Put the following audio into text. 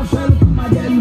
myself, my